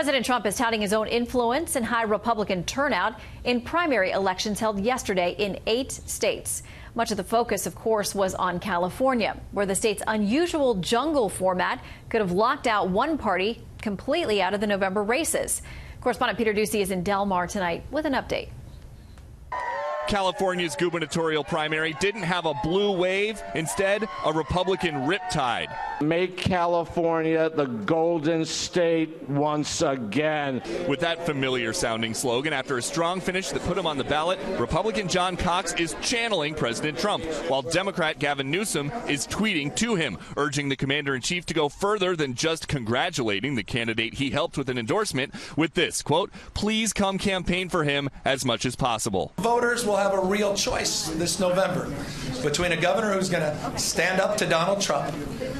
President Trump is touting his own influence and high Republican turnout in primary elections held yesterday in eight states. Much of the focus, of course, was on California, where the state's unusual jungle format could have locked out one party completely out of the November races. Correspondent Peter Doocy is in Del Mar tonight with an update. California's gubernatorial primary didn't have a blue wave, instead, a Republican riptide. Make California the golden state once again. With that familiar sounding slogan, after a strong finish that put him on the ballot, Republican John Cox is channeling President Trump, while Democrat Gavin Newsom is tweeting to him, urging the commander in chief to go further than just congratulating the candidate he helped with an endorsement with this quote, please come campaign for him as much as possible. Voters will have a real choice this November between a governor who's going to stand up to Donald Trump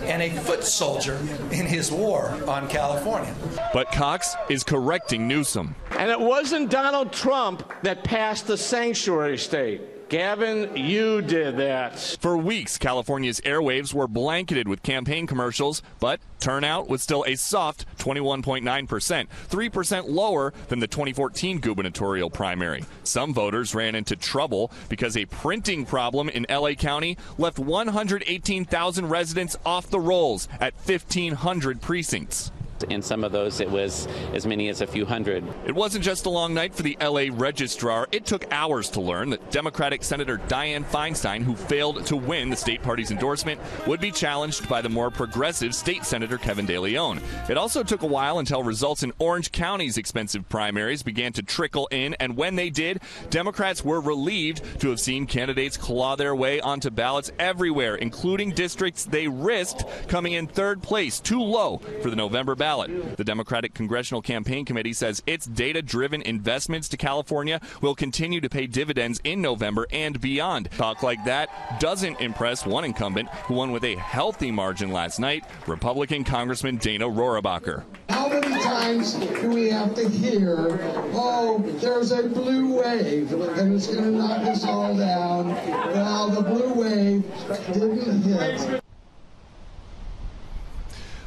and a foot soldier in his war on California. But Cox is correcting Newsom. And it wasn't Donald Trump that passed the sanctuary state. Gavin, you did that. For weeks, California's airwaves were blanketed with campaign commercials, but turnout was still a soft 21.9%, 3% lower than the 2014 gubernatorial primary. Some voters ran into trouble because a printing problem in LA County left 118,000 residents off the rolls at 1,500 precincts. In some of those, it was as many as a few hundred. It wasn't just a long night for the LA registrar. It took hours to learn that Democratic Senator Dianne Feinstein, who failed to win the state party's endorsement, would be challenged by the more progressive state senator Kevin De Leon. It also took a while until results in Orange County's expensive primaries began to trickle in, and when they did, Democrats were relieved to have seen candidates claw their way onto ballots everywhere, including districts they risked coming in third place, too low for the November ballot ballot. The Democratic Congressional Campaign Committee says its data driven investments to California will continue to pay dividends in November and beyond. Talk like that doesn't impress one incumbent who won with a healthy margin last night, Republican Congressman Dana Rohrabacher. How many times do we have to hear, oh, there's a blue wave and it's going to knock us all down? Well, the blue wave didn't hit.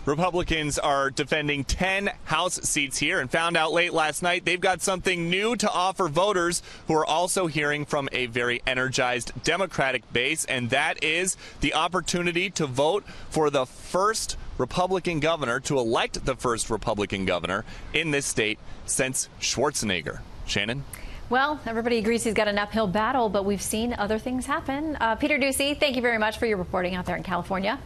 Republicans are defending 10 House seats here and found out late last night they've got something new to offer voters who are also hearing from a very energized Democratic base, and that is the opportunity to vote for the first Republican governor, to elect the first Republican governor in this state since Schwarzenegger. Shannon? Well, everybody agrees he's got an uphill battle, but we've seen other things happen. Uh, Peter Doocy, thank you very much for your reporting out there in California.